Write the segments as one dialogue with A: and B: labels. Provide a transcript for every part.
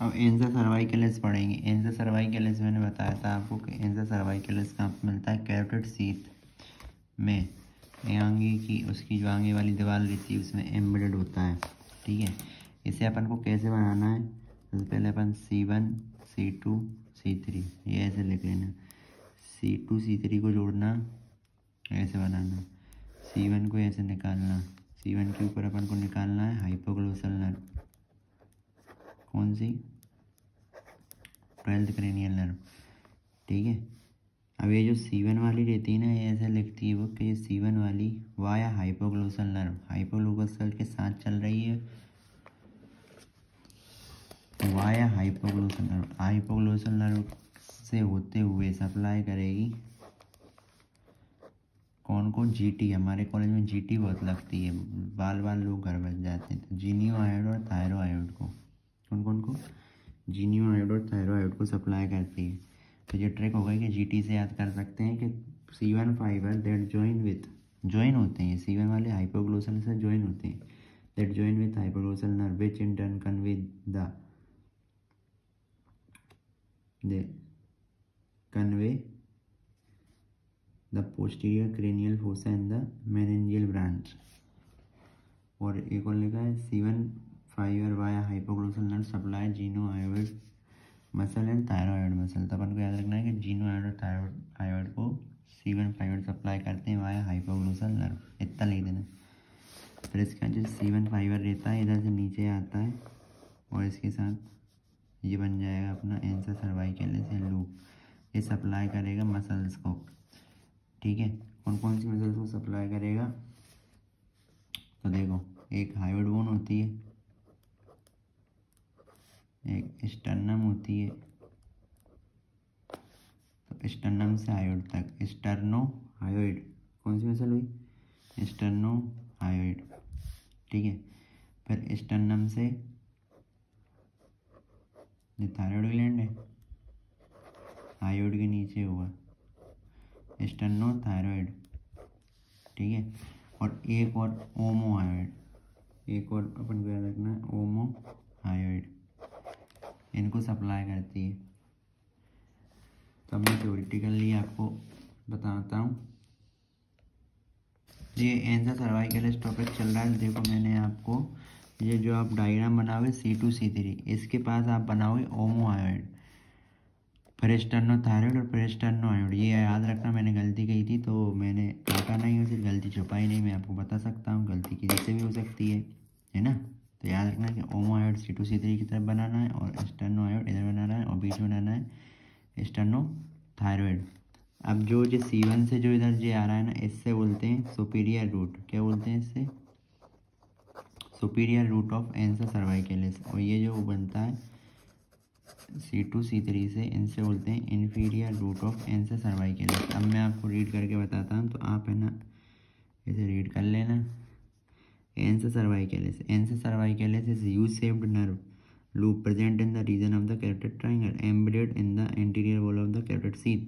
A: अब एंजा सर्वाइकलिस पढ़ेंगे। एंजा सर्वाइकलिस मैंने बताया था आपको कि एंजा सर्वाइकलिस कहाँ पर मिलता है कैरोटिड सीट में। आगे की, उसकी जो आगे वाली दीवार रहती है, उसमें एम्बेडेड होता है। ठीक है? इसे अपन को कैसे बनाना है? सबसे पहले अपन C one C two C three ये ऐसे लिख लेना। सी टू सी थ्री को जोड़ना, ऐसे बनाना। सी वन को ऐसे निकालना। सी वन के ऊपर अपन को निकालना है हाइपोग्लोसल नर्व कौन सी? ट्वेल्थ क्रेनियल नर्व ठीक है? अब ये जो सी वन वाली रहती है ना, ये ऐसे लिखती है वो कि ये सी वन वाली वाया हाइपोग्लोसल नर्व हाइपोग्लोसल के साथ चल रही है via hypoglossal nerve hypoglossal nerve से होते हुए सप्लाई करेगी कौन कौन जीटी हमारे कॉलेज में जीटी बहुत लगती है। बाल बाल लोग घर बच जाते हैं। तो जीनियो आयोड और थायरो आयोड को। कौन कौन को? जीनियो आयोड और थायरोइड को सप्लाई करती है। तो ये ट्रिक होगा कि जीटी से याद कर सकते हैं कि C one fibre that join with join होते हैं। सी वन वाले हाइपोग्लोसल से ज्वाइन होते हैं। That join with hypoglossal nerve which in turn convey the convey the posterior cranial fossa in the meningeal branch और एक और लिखा है C one fibre via hypoglossal nerve supply geniohyoid muscle and thyroid muscle. तो अपन को याद रखना है कि जीनो आयोड और थायरॉयड आयोड को सी वन फाइबर सप्लाई करते हैं वाया हाइपोग्लोसल नर्व इतना लिख देना। फिर इसका जो सी वन फाइबर रहता है, इधर से नीचे आता है और इसके साथ ये बन जाएगा अपना एंसा सर्वाइकल से लूप। ये सप्लाई करेगा मसल्स को। ठीक है? कौन कौन सी मसल्स को सप्लाई करेगा? तो देखो, एक हाइब्रिड बोन होती है एक स्टर्नम होती है। तो स्टर्नम से आयोड तक स्टर्नो हायोइड कौन सी मसल हुई? स्टर्नो हायोइड ठीक है। फिर स्टर्नम से ये थायरॉयड ग्लैंड है हायोइड के नीचे हुआ। स्टर्नो थायरॉयड ठीक है। और एक और ओमो हायोइड एक और अपन याद रखना है ओमो हायोइड इनको सप्लाई करती है। तो मैं थ्योरिटिकली आपको बताता हूँ। ये एंसा सर्वाइकल टॉपिक चल रहा है। देखो मैंने आपको ये जो आप डायग्राम बनाओगे सी टू सी थ्री इसके पास आप बनाओगे ओमो आयोड प्रेस्टर्नो थायरॉयड और प्रेस्टर्नो आयोड ये याद रखना, मैंने गलती कही थी तो मैंने काटा नहीं, उसे गलती छुपाई नहीं, मैं आपको बता सकता हूँ, गलती किसी से भी हो सकती है है ना? तो याद रखना कि ओमो आयोड सी टू सी थ्री की तरफ़ बनाना है और स्टर्नो आयोड इधर बनाना है और बीच बनाना है स्टर्नो थायरॉयड अब जो जो सी वन से जो इधर जो आ रहा है ना, इससे बोलते हैं सुपीरियर रूट क्या बोलते हैं इससे? Superior root of ansa cervicalis और ये जो बनता है सी टू सी थ्री से, इनसे बोलते हैं inferior root of ansa cervicalis अब मैं आपको रीड करके बताता हूँ तो आप है ना इसे रीड कर लेना। Ansa cervicalis ansa cervicalis is U shaped nerve loop present in the region of the carotid triangle embedded in the interior wall of the carotid sheath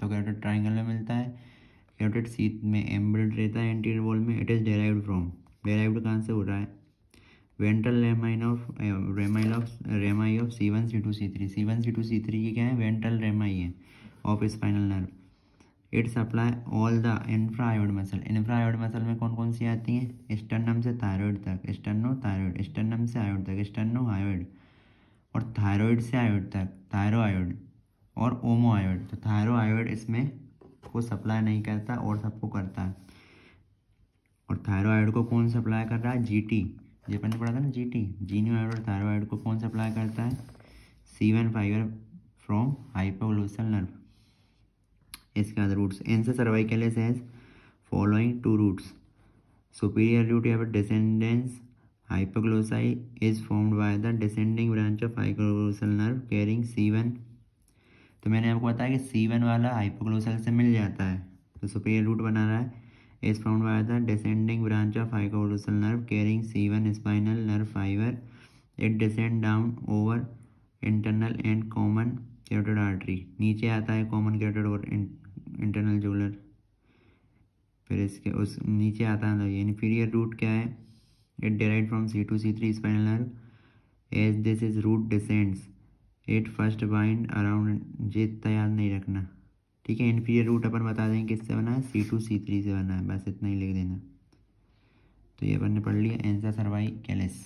A: तो कैरेटेड ट्राइंगल में मिलता है कैरेटेड सीथ में एम्बेडेड रहता है interior wall में it is derived from derived कहाँ से हो रहा है? Ventral rami of rami of rami of C one C two C three C one C two C three की क्या है? वेंट्रल रेमाई है of spinal nerve it supply all the infrahyoid muscle infrahyoid muscle में कौन कौन सी आती हैं? Sternum से थायरॉयड तक स्टर्नो थायरॉयड स्टर्नम से आयोड तक स्टर्नो आयोड और थायरॉयड से आयोड तक थायरो आयोड और ओमो आयोड तो थायरो आयोड इसमें को सप्लाई नहीं करता और सबको करता है। और थायरोइड को कौन सप्लाई कर रहा है? जीटी ये अपन ने पढ़ा था ना जी जीटी जीनियोइड और थायरोइड को कौन सप्लाई करता है? C one fibre from hypoglossal nerve इसके बाद roots ansa cervicalis as following to roots superior root या फिर descendens hypoglossi is formed by the descending branch of hypoglossal nerve carrying C one तो मैंने आपको बताया कि सी वन वाला हाइपोग्लोसल से मिल जाता है। तो सुपीरियर रूट बना रहा है। Is form by the descending branch of hypoglossal nerve carrying C one spinal nerve fibre it descend down over internal and common carotid artery नीचे आता है common carotid और इंटरनल जूलर। फिर इसके उस, नीचे आता है ये इन्फीरियर रूट क्या है? It derived from C two C three spinal nerve as this is root descends it first bind around इतना याद नहीं रखना। ठीक है इन्फीरियर रूट अपन बता देंगे किससे बना है? सी टू सी थ्री से बना है। बस इतना ही लिख देना। तो ये अपन ने पढ़ लिया। एंसा सर्वाई कैलेस